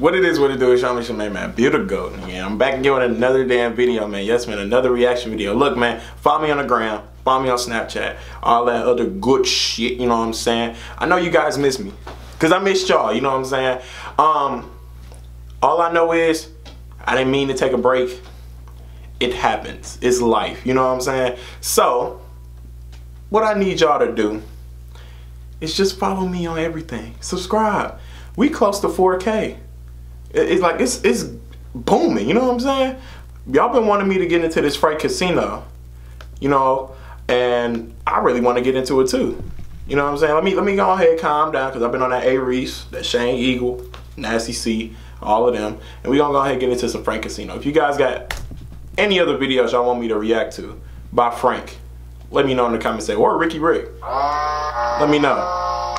What it is, what it do is Sean Mission Man, man. Beautiful goat. Yeah, I'm back again with another damn video, man. Yes, man, another reaction video. Look, man, follow me on the gram, follow me on Snapchat, all that other good shit, you know what I'm saying? I know you guys miss me. Cause I missed y'all, you know what I'm saying? Um, all I know is I didn't mean to take a break. It happens. It's life, you know what I'm saying? So, what I need y'all to do is just follow me on everything. Subscribe. We close to 4K. It's like it's it's booming. You know what I'm saying? Y'all been wanting me to get into this Frank Casino, you know, and I really want to get into it too. You know what I'm saying? Let me let me go ahead calm down because I've been on that A-Reece, that Shane Eagle, Nasty C, all of them, and we gonna go ahead and get into some Frank Casino. If you guys got any other videos y'all want me to react to by Frank, let me know in the comments section or Riky Rick. Let me know.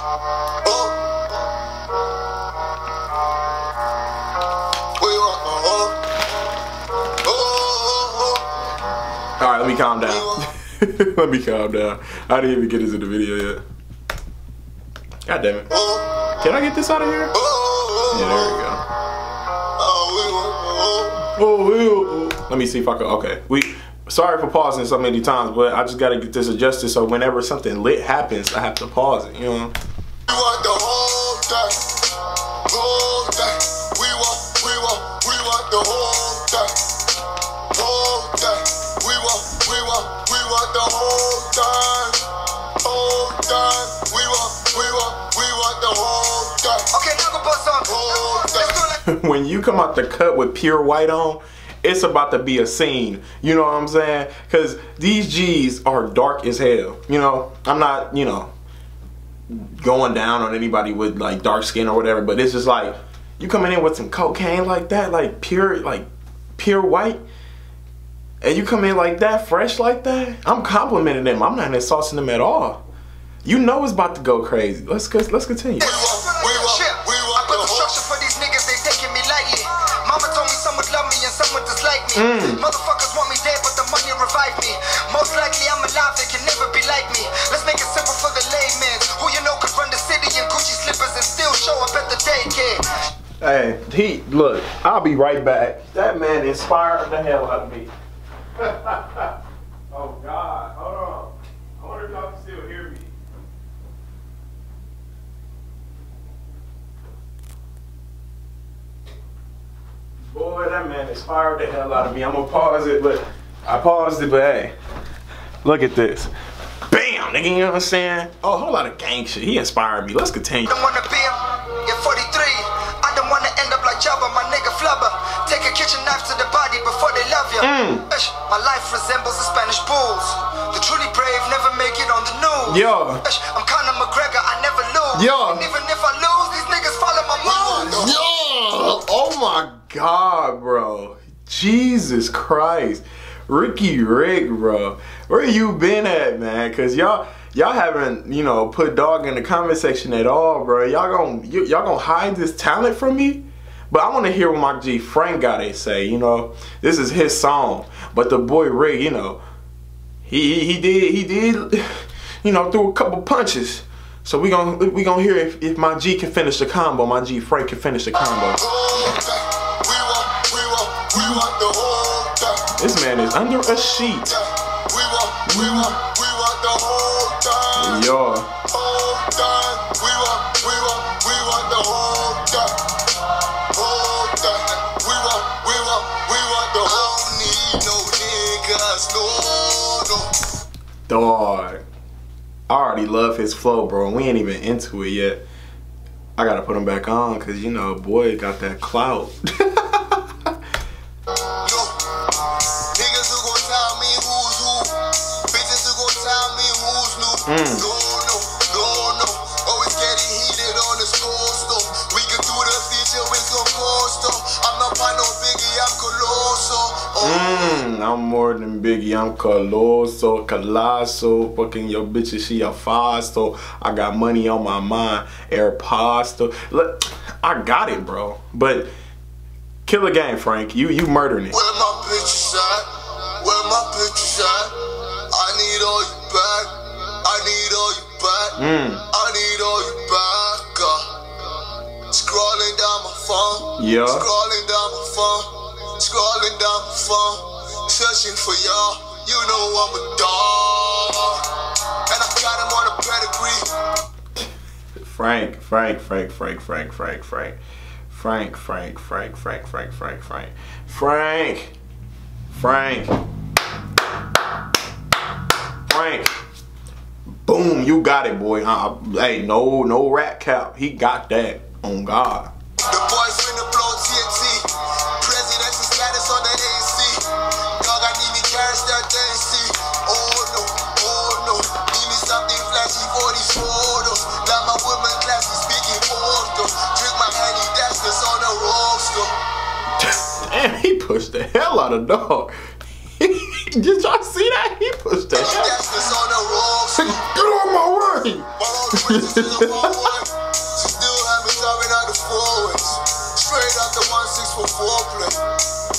Let me calm down. let me calm down. I didn't even get into the video yet. God damn it. Can I get this out of here? Yeah, there we go. Oh, let me see if I can. Okay, we. Sorry for pausing so many times, but I just gotta get this adjusted so whenever something lit happens, I have to pause it. You know. We want the whole thing, whole thing. We want, we want, we want the whole thing, want, we want, we want the whole thing, whole thing. We want, we want, we want the whole thing. Okay, now go bust on. Whole thing. when you come out the cut with pure white on it's about to be a scene. You know what I'm saying? Because these G's are dark as hell. You know, I'm not, you know, going down on anybody with like dark skin or whatever, but it's just like you coming in with some cocaine like that, like pure, like pure white, and you come in like that, fresh like that. I'm complimenting them. I'm not insulting them at all. You know it's about to go crazy. Let's let's continue. Mm. Motherfuckers want me dead, but the money revive me. Most likely I'm alive, they can never be like me. Let's make it simple for the layman. Who you know could run the city in Gucci slippers and still show up at the daycare. Hey, he look, I'll be right back. That man inspired the hell out of me. oh God, hold on. I wonder if y'all can still hear me. Boy, that man inspired the hell out of me. I'm gonna pause it, but I paused it, but hey, look at this. Bam, nigga, you know what I'm saying? Oh, a whole lot of gang shit. He inspired me. Let's continue. I don't wanna be a 43. I don't wanna end up like Jabba, my nigga Kitchen knife to the body before they love you. Mm. My life resembles the Spanish bulls. The truly brave never make it on the news. Yo. I'm Conor McGregor, I never lose. Yo. And even if I lose, these niggas follow my moves. Yo. Oh my God, bro. Jesus Christ. Riky Rick, bro. Where you been at, man? Cause y'all y'all haven't, you know, put dog in the comment section at all, bro. Y'all gonna y'all gonna hide this talent from me? But I want to hear what my G Frank got to say. You know, this is his song. But the boy Ray, you know, he he did he did, you know, threw a couple punches. So we gonna we gonna hear if, if my G can finish the combo. My G Frank can finish the combo. This man is under a sheet. We want, we want, we want the whole time. Yo. Dog. I already love his flow, bro. We ain't even into it yet. I gotta put him back on because, you know, boy got that clout. Mm. I'm more than Biggie, I'm colossal, colossal. Fucking your bitch, she a fasto. I got money on my mind, air pasta. Look, I got it, bro. But Killer Game, Frank. You you murdering it. Where my bitches at? Where my bitches at? I need all you back. I need all you back. Mm. I need all you back. Uh, scrolling down my phone. Yeah. Scrolling down my phone, scrolling down my phone, for y'all. You know I'm a dog. And I got him on a pedigree. Frank, Frank, Frank, Frank, Frank, Frank, Frank. Frank, Frank, Frank, Frank, Frank, Frank, Frank. Frank! Frank! Frank! Boom, you got it, boy. Hey, no, no rat cap. He got that on God. Pushed the hell out of dog. Did y'all see that? He pushed the hell. That's this on the roaster. Get on my way. My old princess is a forward. She still have me talking out the forwards. Straight out the one six for foreplay.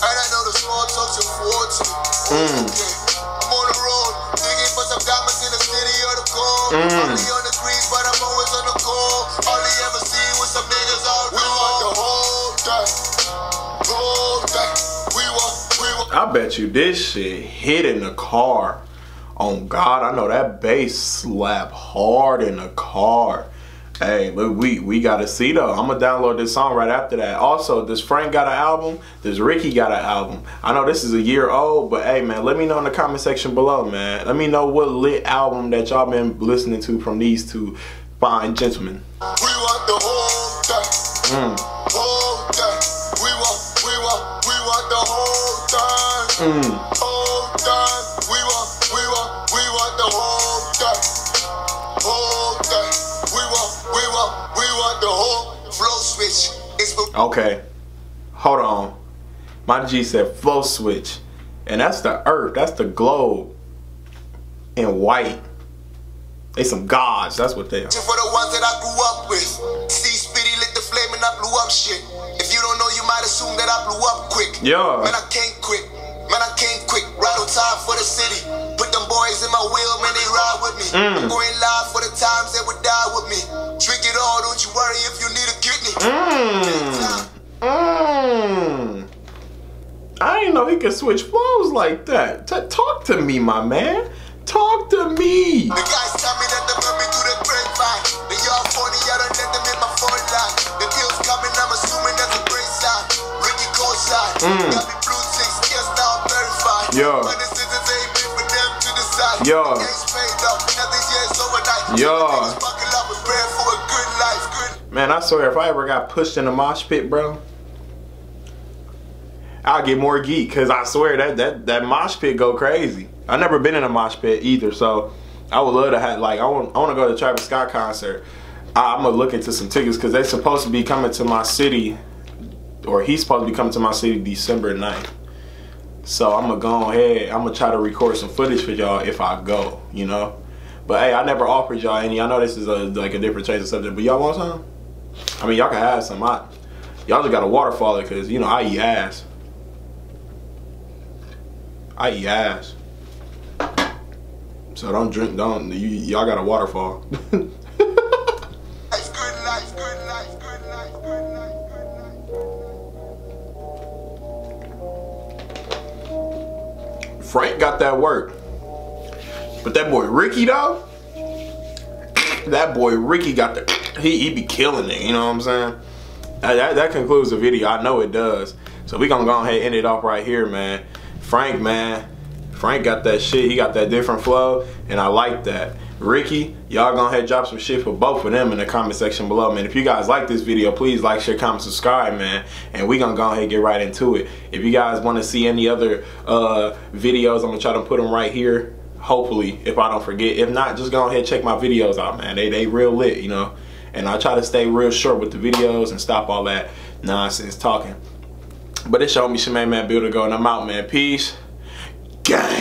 And I know the small talks are forty. Mm. Okay. I'm on the road, digging for some diamonds in the city of the gold. Mm. Only on the greens, but I'm always on the call. All he ever see I bet you this shit hit in the car. On God, I know that bass slap hard in the car. Hey, look, we we gotta see though. I'm gonna download this song right after that. Also, does Frank got an album? Does Riky got an album? I know this is a year old, but hey man, let me know in the comment section below, man. Let me know what lit album that y'all been listening to from these two fine gentlemen. We want the whole day. Mm. Want, we want the whole. Mm. Whole. We want, we want, we want the whole day. Whole. We want, we want, we want the whole flow switch. It's Okay, hold on. My G said flow switch, and that's the earth. That's the globe in white. They some gods. That's what they are. for the ones that I grew up with. See, Speedy lit the flame and I blew up shit. If you don't know, you might assume that I blew up quick. Yeah. Man, I came quick. Man, I came quick. Right on time for the city. Put them boys in my wheel, man, they ride with me. Mm. I'm going live for the times that would die with me. Drink it all, don't you worry if you need a kidney. Mmm. Mmm. I didn't know he could switch flows like that. T- talk to me, my man. Talk to me. The guys tell me that they run me a good life. Good Man, I swear, if I ever got pushed in a mosh pit, bro, I'll get more geek. Cause I swear that that that mosh pit go crazy. I never been in a mosh pit either, so I would love to have like I want I want to go to the Travis Scott concert. I, I'm gonna look into some tickets because they're supposed to be coming to my city, or he's supposed to be coming to my city December 9th. So I'm gonna go ahead. I'm gonna try to record some footage for y'all if I go. You know. But hey, I never offered y'all any. I know this is a, like a different change of subject, but y'all want some? I mean, y'all can have some. I, y'all just got a waterfall because you know I eat ass. I eat ass. So don't drink. Don't you, y'all got a waterfall. Frank got that work, but that boy Riky though. That boy Riky got the. He he be killing it. You know what I'm saying? That, that, that concludes the video. I know it does. So we gonna go ahead and end it off right here, man. Frank, man. Frank got that shit. He got that different flow, and I like that. Riky, y'all gonna and drop some shit for both of them in the comment section below, man. If you guys like this video, please like, share, comment, subscribe, man. And we gonna go ahead and get right into it. If you guys want to see any other uh, videos, I'm gonna try to put them right here. Hopefully, if I don't forget. If not, just go ahead and check my videos out, man. They they real lit, you know. And I try to stay real short with the videos and stop all that nonsense talking. But it's your homie Shemaine Man Builder going. I'm out, man. Peace. Gang.